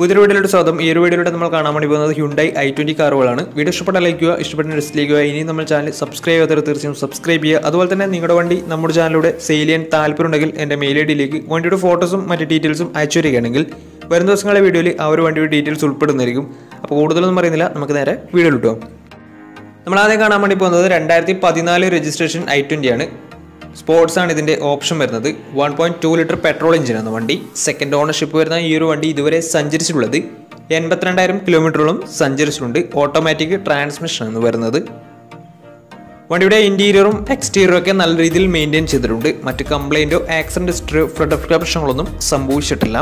പുതിയൊരു വീഡിയോയുടെ സ്വാഗതം. ഈ ഒരു വീഡിയോയിലൂടെ നമ്മൾ കാണാൻ വേണ്ടി പോകുന്നത് ഹ്യുണ്ടായി ഐ ട്വന്റി കാറുകളാണ്. വീഡിയോ ഇഷ്ടപ്പെട്ട ലൈക്ക് ചെയ്യുക ഇഷ്ടപ്പെട്ട ലിസ്റ്റിലേക്ക് ഇനി നമ്മൾ ചാനൽ സബ്സ്ക്രൈബ് ചെയ്യാത്തവർ തീർച്ചയായും സബ്സ്ക്രൈബ് ചെയ്യുക. അതുപോലെ തന്നെ നിങ്ങളുടെ വണ്ടി നമ്മുടെ ചാനലിലൂടെ സെയിൽ ചെയ്യാൻ താല്പര്യമുണ്ടെങ്കിൽ എന്റെ മെയിൽ ഐ ഡിയിലേക്ക് വണ്ടിയുടെ ഫോട്ടോസും മറ്റ് ഡീറ്റെയിൽസും അയച്ചു തരികയാണെങ്കിൽ വരും ദിവസങ്ങളെ വീഡിയോയിൽ ആ ഒരു വണ്ടിയുടെ ഡീറ്റെയിൽസ് ഉൾപ്പെടുന്നതായിരിക്കും. അപ്പോൾ കൂടുതലൊന്നും പറയുന്നില്ല. നമുക്ക് നേരെ വീഡിയോ കിട്ടും നമ്മൾ ആദ്യം കാണാൻ വേണ്ടി പോകുന്നത് രണ്ടായിരത്തി പതിനാല് രജിസ്ട്രേഷൻ ഐ ട്വന്റി ആണ്. സ്പോർട്സ് ആണ് ഇതിന്റെ ഓപ്ഷൻ വരുന്നത്. One point two litre petrol എഞ്ചിനാണ് വണ്ടി. സെക്കൻഡ് ഓണർഷിപ്പ് വരുന്ന ഈ ഒരു വണ്ടി ഇതുവരെ സഞ്ചരിച്ചിട്ടുള്ളത് എൺപത്തിരണ്ടായിരം കിലോമീറ്ററോളം സഞ്ചരിച്ചിട്ടുണ്ട്. ഓട്ടോമാറ്റിക് ട്രാൻസ്മിഷൻ ആണ് വരുന്നത്. വണ്ടിയുടെ ഇന്റീരിയറും എക്സ്റ്റീരിയറും ഒക്കെ നല്ല രീതിയിൽ മെയിന്റെയിൻ ചെയ്തിട്ടുണ്ട്. മറ്റ് കംപ്ലൈന്റോ ആക്സിഡന്റ് ഹിസ്റ്ററിയോ ഫ്ലഡ് പ്രശ്നങ്ങളൊന്നും സംഭവിച്ചിട്ടില്ല.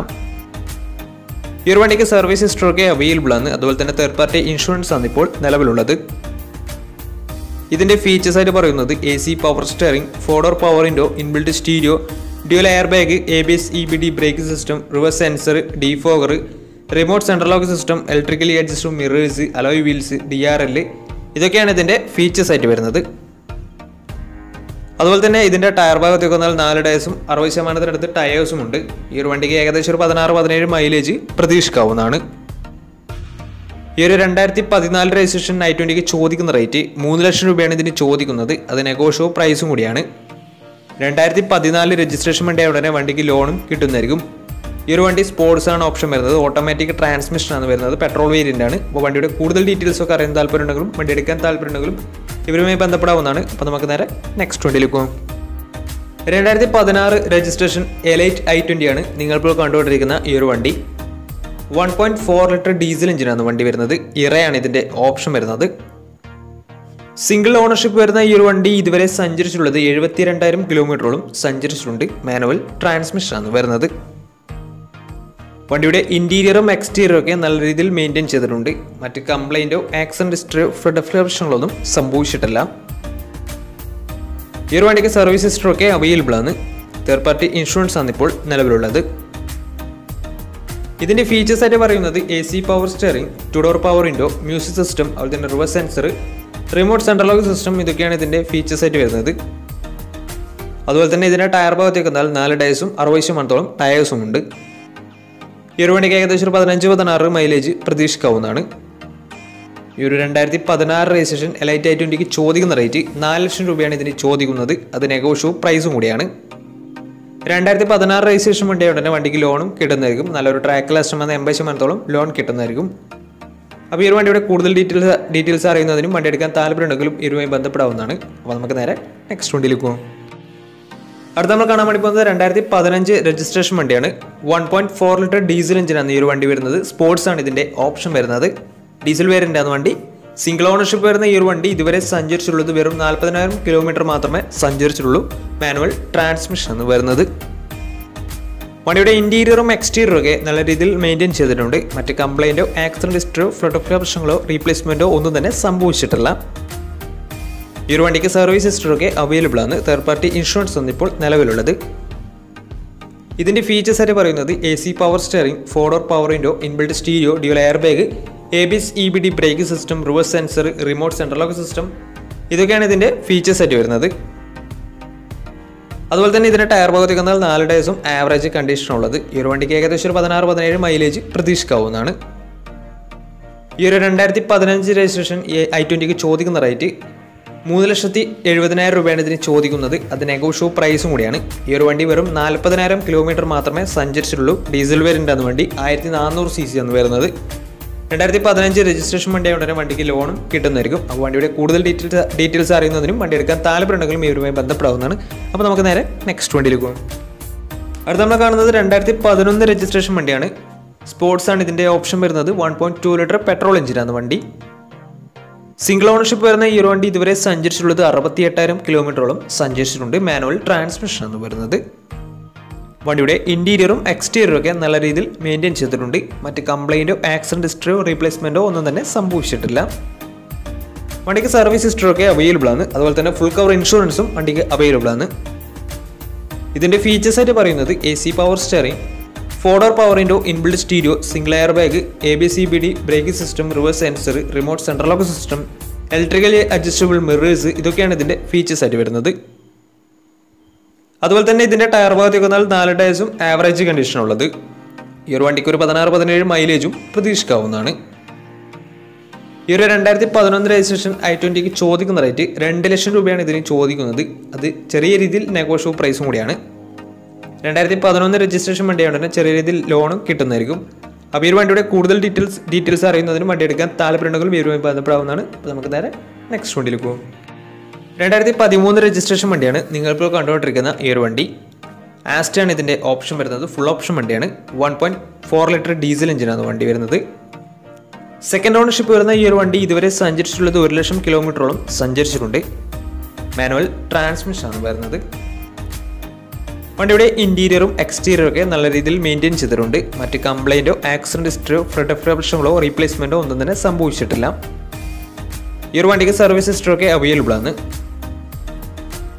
ഈ ഒരു വണ്ടിക്ക് സർവീസ് ഹിസ്റ്ററൊക്കെ അവൈലബിൾ ആണ്. അതുപോലെ തന്നെ തേർഡ് പാർട്ടി ഇൻഷുറൻസ് ആണ് ഇപ്പോൾ നിലവിലുള്ളത്. ഇതിന്റെ ഫീച്ചേഴ്സ് ആയിട്ട് പറയുന്നത് A C power steering four door power window inbuilt stereo dual air bag A B S E B D brake system reverse sensor defogger remote central lock system electrically adjust mirrors alloy wheels D R L ഇതൊക്കെയാണ് ഇതിന്റെ features ആയിട്ട് വരുന്നത്. അതുപോലെ തന്നെ ഇതിന്റെ tyre ഭാഗത്തേക്ക് വന്നാൽ നാല് ടയേഴ്സും അറുപത് ശതമാനത്തിനടുത്ത് ടയേഴ്സും ഉണ്ട്. ഈ ഒരു വണ്ടിക്ക് ഏകദേശം ഒരു പതിനാറ് പതിനേഴ് മൈലേജ് പ്രതീക്ഷിക്കാവുന്നതാണ്. ഈ ഒരു രണ്ടായിരത്തി പതിനാല് രജിസ്ട്രേഷൻ ഐ ട്വന്റിക്ക് ചോദിക്കുന്ന റേറ്റ് മൂന്ന് ലക്ഷം രൂപയാണ് ഇതിന് ചോദിക്കുന്നത്. അത് നെഗോഷോ പ്രൈസും കൂടിയാണ്. രണ്ടായിരത്തി പതിനാല് രജിസ്ട്രേഷൻ വേണ്ടിയ ഉടനെ വണ്ടിക്ക് ലോണും കിട്ടുന്നതായിരിക്കും. ഈ ഒരു വണ്ടി സ്പോർട്സ് ആണ് ഓപ്ഷൻ വരുന്നത്. ഓട്ടോമാറ്റിക് ട്രാൻസ്മിഷൻ ആണ് വരുന്നത്. പെട്രോൾ വേരിയന്റ് ആണ്. അപ്പോൾ വണ്ടിയുടെ കൂടുതൽ ഡീറ്റെയിൽസ് ഒക്കെ അറിയാൻ താല്പര്യമുണ്ടെങ്കിലും വണ്ടി എടുക്കാൻ താല്പര്യമുണ്ടെങ്കിലും ഇവരുമായി ബന്ധപ്പെടാവുന്നതാണ്. അപ്പോൾ നമുക്ക് നേരെ നെക്സ്റ്റ് വണ്ടിയിലേക്ക് പോകും രണ്ടായിരത്തി പതിനാറ് രജിസ്ട്രേഷൻ എലൈറ്റ് ഐ ട്വന്റി ആണ്. നിങ്ങളിപ്പോൾ കണ്ടുകൊണ്ടിരിക്കുന്ന ഈ ഒരു വണ്ടി. One point four litre diesel എഞ്ചിനാണ് വണ്ടി വരുന്നത്. ഇറയാണ് ഇതിന്റെ ഓപ്ഷൻ വരുന്നത്. സിംഗിൾ ഓണർഷിപ്പ് വരുന്ന ഈ ഒരു വണ്ടി ഇതുവരെ സഞ്ചരിച്ചിട്ടുള്ളത് എഴുപത്തിരണ്ടായിരം കിലോമീറ്ററോളം സഞ്ചരിച്ചിട്ടുണ്ട്. മാനുവൽ ട്രാൻസ്മിഷൻ ആണ് വരുന്നത്. വണ്ടിയുടെ ഇന്റീരിയറും എക്സ്റ്റീരിയറും ഒക്കെ നല്ല രീതിയിൽ മെയിന്റെയിൻ ചെയ്തിട്ടുണ്ട്. മറ്റ് കംപ്ലൈന്റോ ആക്സിഡന്റ് ഹിസ്റ്ററിയോ ഫ്ലഡ് പ്രശ്നങ്ങളൊന്നും സംഭവിച്ചിട്ടില്ല. ഈ ഒരു വണ്ടിക്ക് സർവീസ് ഹിസ്റ്ററൊക്കെ അവൈലബിൾ ആണ്. തേർഡ് പാർട്ടി ഇൻഷുറൻസ് ആണ് ഇപ്പോൾ നിലവിലുള്ളത്. ഇതിന്റെ ഫീച്ചേഴ്സ് ആയിട്ട് പറയുന്നത് A C power steering two door power window music system അതുപോലെ തന്നെ reverse sensor remote central lock system ഇതൊക്കെയാണ് ഇതിന്റെ ഫീച്ചേഴ്സ് ആയിട്ട് വരുന്നത്. അതുപോലെ തന്നെ ഇതിന്റെ ടയർ ഭാഗത്തേക്ക് എന്നാൽ നാല് ടയേഴ്സും അറുപത് ശതമാനത്തോളം ടയേഴ്സും ഉണ്ട്. ഈ ഒരു വണ്ടിക്ക് ഏകദേശം പതിനഞ്ച് പതിനാറ് മൈലേജ് പ്രതീക്ഷിക്കാവുന്നതാണ്. ഈ ഒരു രണ്ടായിരത്തി പതിനാറ് രജിസ്ട്രേഷൻ എലൈറ്റ് ഐ ട്വന്റിക്ക് ചോദിക്കുന്ന റേറ്റ് നാല് ലക്ഷം രൂപയാണ് ഇതിന് ചോദിക്കുന്നത്. അത് നെഗോഷ്യൂ പ്രൈസും കൂടിയാണ്. രണ്ടായിരത്തി പതിനാറ് രജിസ്ട്രേഷൻ വണ്ടി ഉടനെ വണ്ടിക്ക് ലോണും കിട്ടുന്നതായിരിക്കും. നല്ലൊരു ട്രാക്ക് ലാസ്റ്റം വന്ന എൺപത് ശതമാനത്തോളം ലോൺ കിട്ടുന്നതായിരിക്കും. അപ്പോൾ ഈ ഒരു വണ്ടിയുടെ കൂടുതൽ ഡീറ്റെയിൽസ് ഡീറ്റെയിൽസ് അറിയുന്നതിനും വണ്ടി എടുക്കാൻ താല്പര്യമുണ്ടെങ്കിലും ഇതുമായി ബന്ധപ്പെടാവുന്നതാണ്. അപ്പോൾ നമുക്ക് നേരെ നെക്സ്റ്റ് വണ്ടിയിലേക്ക് പോകും അടുത്ത നമ്മൾ കാണാൻ വേണ്ടി പോകുന്നത് രണ്ടായിരത്തി പതിനഞ്ച് രജിസ്ട്രേഷൻ വണ്ടിയാണ് one point four litre diesel എഞ്ചിനാണ് ഈ ഒരു വണ്ടി വരുന്നത്. സ്പോർട്സ് ആണ് ഇതിന്റെ ഓപ്ഷൻ വരുന്നത്. ഡീസൽ വേരിയന്റ് ആണ് വണ്ടി. സിംഗിൾ ഓണർഷിപ്പ് വരുന്ന ഈ ഒരു വണ്ടി ഇതുവരെ സഞ്ചരിച്ചിട്ടുള്ളത് വെറും നാൽപ്പതിനായിരം കിലോമീറ്റർ മാത്രമേ സഞ്ചരിച്ചിട്ടുള്ളൂ. മാനുവൽ ട്രാൻസ്മിഷൻ എന്ന് വരുന്നത്. വണ്ടിയുടെ ഇന്റീരിയറും എക്സ്റ്റീരിയറും ഒക്കെ നല്ല രീതിയിൽ മെയിന്റെയിൻ ചെയ്തിട്ടുണ്ട്. മറ്റ് കംപ്ലൈന്റോ ആക്സിഡന്റ് ഹിസ്റ്ററോ ഫ്ലഡ് പ്രശ്നങ്ങളോ റീപ്ലേസ്മെന്റോ ഒന്നും തന്നെ സംഭവിച്ചിട്ടില്ല. ഈ ഒരു വണ്ടിക്ക് സർവീസ് ഹിസ്റ്ററൊക്കെ അവൈലബിൾ ആണ്. തേർഡ് പാർട്ടി ഇൻഷുറൻസ് ഒന്നും ഇപ്പോൾ നിലവിലുള്ളത്. ഇതിന്റെ ഫീച്ചേഴ്സ് ആയിട്ട് പറയുന്നത് A C power steering four door power window inbuilt stereo dual air bag A B S E B D brake system reverse sensor remote central lock system ഇതൊക്കെയാണ് ഇതിന്റെ features ആയിട്ട് വരുന്നത്. അതുപോലെ തന്നെ ഇതിന്റെ ടയർ ഭാഗത്തേക്ക് വന്നാൽ നാല് ഡേയ്സും ആവറേജ് കണ്ടീഷനുള്ളത് ഈ ഒരു വണ്ടിക്ക് ഏകദേശം ഒരു പതിനാറ് പതിനേഴ് മൈലേജ് പ്രതീക്ഷിക്കാവുന്നതാണ്. ഈ ഒരു രണ്ടായിരത്തി പതിനഞ്ച് രജിസ്ട്രേഷൻ ഐ ട്വന്റിക്ക് ചോദിക്കുന്ന റേറ്റ് മൂന്ന് ലക്ഷത്തി എഴുപതിനായിരം രൂപയാണ് ഇതിന് ചോദിക്കുന്നത്. അത് നെഗോഷ്യോ പ്രൈസും കൂടിയാണ്. ഈ ഒരു വണ്ടി വെറും നാൽപ്പതിനായിരം കിലോമീറ്റർ മാത്രമേ സഞ്ചരിച്ചിട്ടുള്ളൂ. ഡീസൽ വേരിന്റെ ആണ് വണ്ടി. ആയിരത്തി നാനൂറ് സി സി ആണ് വരുന്നത്. രണ്ടായിരത്തി പതിനഞ്ച് രജിസ്ട്രേഷൻ വണ്ടി ഉടനെ വണ്ടിക്ക് ലോണും കിട്ടുന്നതായിരിക്കും. അപ്പോൾ വണ്ടിയുടെ കൂടുതൽ ഡീറ്റെയിൽസ് ഡീറ്റെയിൽസ് അറിയുന്നതിനും വണ്ടി എടുക്കാൻ താല്പര്യമുണ്ടെങ്കിലും ഇവരുമായി ബന്ധപ്പെടാവുന്നതാണ്. അപ്പോൾ നമുക്ക് നേരെ നെക്സ്റ്റ് വണ്ടിയിലേക്ക് പോകാം. അടുത്ത നമ്മൾ കാണുന്നത് രണ്ടായിരത്തി പതിനൊന്ന് രജിസ്ട്രേഷൻ വണ്ടിയാണ്. സ്പോർട്സ് ആണ് ഇതിന്റെ ഓപ്ഷൻ വരുന്നത്. One point two litre petrol എഞ്ചിനാണ് വണ്ടി. സിംഗിൾ ഓണർഷിപ്പ് വരുന്ന ഈ വണ്ടി ഇതുവരെ സഞ്ചരിച്ചിട്ടുള്ളത് അറുപത്തി എട്ടായിരം കിലോമീറ്ററോളം സഞ്ചരിച്ചിട്ടുണ്ട്. മാനുവൽ ട്രാൻസ്മിഷൻ ആണ് വരുന്നത്. വണ്ടിയുടെ ഇന്റീരിയറും എക്സ്റ്റീരിയറും ഒക്കെ നല്ല രീതിയിൽ മെയിന്റെയിൻ ചെയ്തിട്ടുണ്ട്. മറ്റ് കംപ്ലൈന്റോ ആക്സിഡന്റ് ഹിസ്റ്ററിയോ റീപ്ലേസ്മെന്റോ ഒന്നും തന്നെ സംഭവിച്ചിട്ടില്ല. വണ്ടിക്ക് സർവീസ് ഹിസ്റ്ററൊക്കെ അവൈലബിൾ ആണ്. അതുപോലെ തന്നെ ഫുൾ കവർ ഇൻഷുറൻസും വണ്ടിക്ക് അവൈലബിൾ ആണ്. ഇതിന്റെ ഫീച്ചേഴ്സ് ആയിട്ട് പറയുന്നത് A C power steering four door power window inbuilt stereo single air bag A B C B D braking system reverse sensor remote central lock system electrically adjustable mirrors ഇതൊക്കെയാണ് ഇതിന്റെ features ആയിട്ട് വരുന്നത്. അതുപോലെ തന്നെ ഇതിന്റെ tyre ഭാഗത്തേക്ക് വന്നാൽ നാല് ടയർസും ആവറേജ് കണ്ടീഷൻ ഉള്ളത്. ഈ ഒരു വണ്ടിക്ക് ഒരു പതിനാറ് പതിനേഴ് മൈലേജും പ്രതീക്ഷിക്കാവുന്നതാണ്. ഈ ഒരു രണ്ടായിരത്തി പതിനൊന്ന് രജിസ്ട്രേഷൻ ഐ ട്വന്റിക്ക് ചോദിക്കുന്ന റേറ്റ് രണ്ട് ലക്ഷം രൂപയാണ് ഇതിന് ചോദിക്കുന്നത്. അത് ചെറിയ രീതിയിൽ നെഗോഷ്യബിൾ പ്രൈസും കൂടിയാണ്. രണ്ടായിരത്തി പതിനൊന്ന് രജിസ്ട്രേഷൻ വണ്ടിയാണ് തന്നെ ചെറിയ രീതിയിൽ ലോണും കിട്ടുന്നതായിരിക്കും. അപ്പോൾ ഈ ഒരു വണ്ടിയുടെ കൂടുതൽ ഡീറ്റെയിൽസ് ഡീറ്റെയിൽസ് അറിയുന്നതിനും വണ്ടി എടുക്കാൻ താല്പര്യമുണ്ടെങ്കിൽ വീരുമായി ബന്ധപ്പെടാവുന്നതാണ്. അപ്പോൾ നമുക്ക് നേരെ നെക്സ്റ്റ് വണ്ടിയിൽ പോകും രണ്ടായിരത്തി പതിമൂന്ന് രജിസ്ട്രേഷൻ വണ്ടിയാണ് നിങ്ങളിപ്പോൾ കണ്ടുകൊണ്ടിരിക്കുന്ന ഈ ഒരു വണ്ടി. ആസ്റ്റാണ് ഇതിന്റെ ഓപ്ഷൻ വരുന്നത് ഫുൾ ഓപ്ഷൻ വണ്ടിയാണ്. One point four litre diesel എഞ്ചിനാണ് വണ്ടി വരുന്നത്. സെക്കൻഡ് ഓണർഷിപ്പ് വരുന്ന ഈ ഒരു വണ്ടി ഇതുവരെ സഞ്ചരിച്ചിട്ടുള്ളത് ഒരു ലക്ഷം കിലോമീറ്ററോളം സഞ്ചരിച്ചിട്ടുണ്ട്. മാനുവൽ ട്രാൻസ്മിഷനാണ് വരുന്നത്. വണ്ടിയുടെ ഇന്റീരിയറും എക്സ്റ്റീരിയറും ഒക്കെ നല്ല രീതിയിൽ മെയിന്റെയിൻ ചെയ്തിട്ടുണ്ട്. മറ്റ് കംപ്ലൈന്റോ ആക്സിഡന്റ് ഹിസ്റ്ററിയോ ഫ്രണ്ട് പ്രശ്നങ്ങളോ റീപ്ലേസ്മെന്റോ ഒന്നും തന്നെ സംഭവിച്ചിട്ടില്ല. ഈ ഒരു വണ്ടിക്ക് സർവീസ് ഹിസ്റ്ററി ഒക്കെ അവൈലബിൾ ആണ്.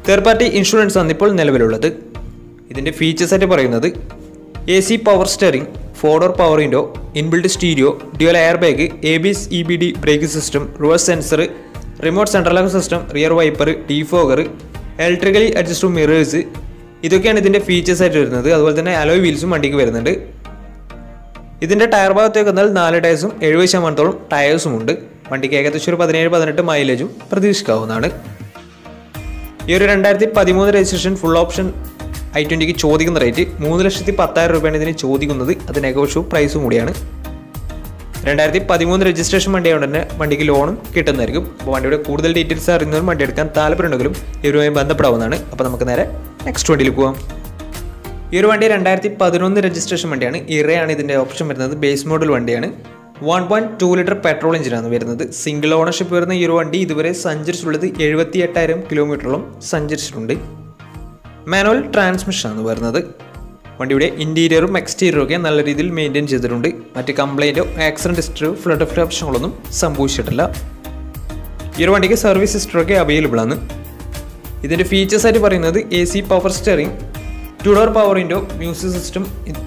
തേർഡ് പാർട്ടി ഇൻഷുറൻസ് ആണ് ഇപ്പോൾ നിലവിലുള്ളത്. ഇതിന്റെ ഫീച്ചേഴ്സ് ആയിട്ട് പറയുന്നത് A C power steering four door power window inbuilt stereo dual air bag A B S E B D brake system reverse sensor remote central lock system rear wiper defogger electrically adjustable mirrors ഇതൊക്കെയാണ് ഇതിന്റെ features ആയിട്ട് വരുന്നത്. അതുപോലെ തന്നെ alloy വീൽസും വണ്ടിക്ക് വരുന്നുണ്ട്. ഇതിന്റെ tyre ഭാഗത്തേക്ക് വന്നാൽ നാല് ടയർസും എഴുപത് ശതമാനത്തോളം ടയേഴ്സും ഉണ്ട്. വണ്ടിക്ക് ഏകദേശം ഒരു പതിനേഴ് പതിനെട്ട് മൈലേജും പ്രതീക്ഷിക്കാവുന്നതാണ്. ഈ ഒരു രണ്ടായിരത്തി പതിമൂന്ന് രജിസ്ട്രേഷൻ ഫുൾ ഓപ്ഷൻ ഐ ട്വന്റിക്ക് ചോദിക്കുന്ന റേറ്റ് മൂന്ന് ലക്ഷത്തി പത്തായിരം രൂപയാണ് ഇതിന് ചോദിക്കുന്നത്. അത് നെഗോഷ്യബിൾ പ്രൈസും കൂടിയാണ്. രണ്ടായിരത്തി പതിമൂന്ന് രജിസ്ട്രേഷൻ വണ്ടിയായതുകൊണ്ട് തന്നെ വണ്ടിക്ക് ലോണും കിട്ടുന്നതായിരിക്കും. അപ്പോൾ വണ്ടിയുടെ കൂടുതൽ ഡീറ്റെയിൽസ് അറിയുന്നവരും വണ്ടി എടുക്കാൻ താല്പര്യമുണ്ടെങ്കിലും ഇവരുമായി ബന്ധപ്പെടാവുന്നതാണ്. അപ്പോൾ നമുക്ക് നേരെ നെക്സ്റ്റ് വണ്ടിയിൽ പോകാം ഈ ഒരു വണ്ടി രണ്ടായിരത്തി പതിനൊന്ന് രജിസ്ട്രേഷൻ വണ്ടിയാണ് ഇറയാണ് ഇതിന്റെ ഓപ്ഷൻ വരുന്നത്. ബേസ് മോഡൽ വണ്ടിയാണ്. One point two litre petrol എഞ്ചിനാണ് വരുന്നത്. സിംഗിൾ ഓണർഷിപ്പ് വരുന്ന ഈ ഒരു വണ്ടി ഇതുവരെ സഞ്ചരിച്ചിട്ടുള്ളത് എഴുപത്തി എട്ടായിരം കിലോമീറ്ററോളം സഞ്ചരിച്ചിട്ടുണ്ട്. മാനുവൽ ട്രാൻസ്മിഷനാണ് വരുന്നത്. വണ്ടിയുടെ ഇന്റീരിയറും എക്സ്റ്റീരിയറും ഒക്കെ നല്ല രീതിയിൽ മെയിന്റെയിൻ ചെയ്തിട്ടുണ്ട്. മറ്റ് കംപ്ലൈന്റോ ആക്സിഡന്റ് ഹിസ്റ്ററിയോ ഫ്ലഡ് ഓഫ് പ്രശ്നങ്ങളൊന്നും സംഭവിച്ചിട്ടില്ല. ഈ ഒരു വണ്ടിക്ക് സർവീസ് ഹിസ്റ്ററൊക്കെ അവൈലബിൾ ആണ് ഇതിന്റെ ഫീച്ചേഴ്സായിട്ട് പറയുന്നത് A C power steering two door power Indo music system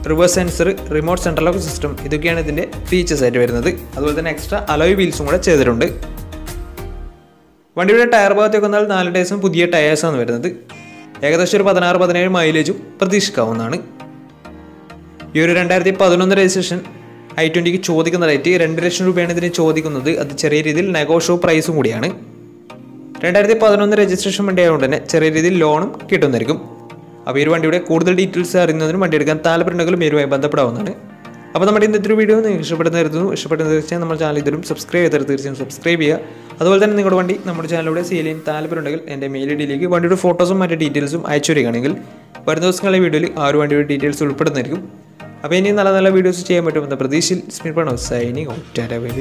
reverse sensor remote central lock system ഇതൊക്കെയാണ് ഇതിന്റെ ഫീച്ചേഴ്സ് ആയിട്ട് വരുന്നത്. അതുപോലെ തന്നെ എക്സ്ട്രാ അലോയ് വീൽസും കൂടെ ചെയ്തിട്ടുണ്ട്. വണ്ടിയുടെ ടയർ ഭാഗത്തേക്ക് വന്നാൽ നാല് ടയേഴ്സും പുതിയ ടയേഴ്സാണ് വരുന്നത്. ഏകദേശം ഒരു പതിനാറ് പതിനേഴ് മൈലേജും പ്രതീക്ഷിക്കാവുന്നതാണ്. ഈ ഒരു രണ്ടായിരത്തി പതിനൊന്ന് രജിസ്ട്രേഷൻ ഐ ട്വന്റിക്ക് ചോദിക്കുന്ന റേറ്റ് രണ്ട് ലക്ഷം രൂപയാണ് ഇതിന് ചോദിക്കുന്നത്. അത് ചെറിയ രീതിയിൽ നെഗോഷോ പ്രൈസും കൂടിയാണ്. രണ്ടായിരത്തി പതിനൊന്ന് രജിസ്ട്രേഷൻ വണ്ടി ആയതുകൊണ്ട് തന്നെ ചെറിയ രീതിയിൽ ലോണും കിട്ടുന്നതായിരിക്കും. അപ്പോൾ ഈ ഒരു വണ്ടിയുടെ കൂടുതൽ ഡീറ്റെയിൽസ് അറിയുന്നതിനും വണ്ടി എടുക്കാൻ താല്പര്യമുണ്ടെങ്കിലും ഇവരുമായി ബന്ധപ്പെടാവുന്നതാണ്. അപ്പോൾ നമ്മുടെ ഇന്നത്തെ ഒരു വീഡിയോ നിങ്ങൾക്ക് ഇഷ്ടപ്പെടുന്ന കരുതുന്നു. ഇഷ്ടപ്പെടുന്ന തീർച്ചയായും നമ്മുടെ ചാനൽ ഇതിലും സബ്സ്ക്രൈബ് ചെയ്തത് തീർച്ചയായും സബ്സ്ക്രൈബ് ചെയ്യുക. അതുപോലെ തന്നെ നിങ്ങളുടെ വണ്ടി നമ്മുടെ ചാനലിലൂടെ സെയിൽ ചെയ്യാൻ താല്പര്യമുണ്ടെങ്കിൽ എന്റെ മെയിൽ ഐ ഡിയിലേക്ക് വണ്ടിയുടെ ഫോട്ടോസും മറ്റു ഡീറ്റെയിൽസും അയച്ചു വരികയാണെങ്കിൽ വരുന്ന ദിവസങ്ങളിലെ വീഡിയോയിൽ ആ ഒരു വണ്ടിയുടെ ഡീറ്റെയിൽസ് ഉൾപ്പെടുന്നതായിരിക്കും. അപ്പോൾ ഇനി നല്ല നല്ല വീഡിയോസ് ചെയ്യാൻ പറ്റുമെന്ന പ്രതീക്ഷയിൽ സ്മിറ്റ് പണോ സൈനിങ് ടാറ്റ ബൈ